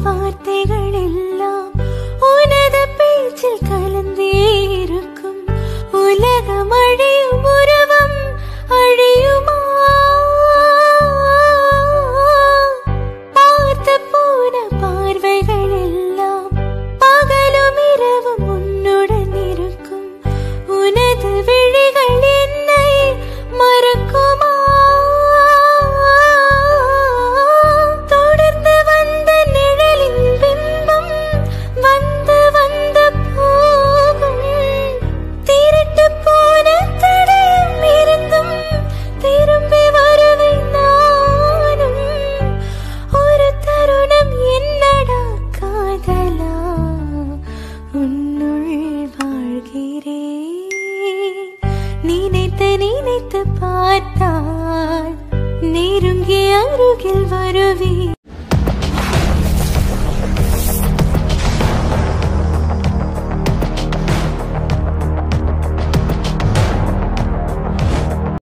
வார்த்தைகள் எல்லாம் நினைத்து நினைத்து பார்த்தால் நெருங்கி அருகில் வருவே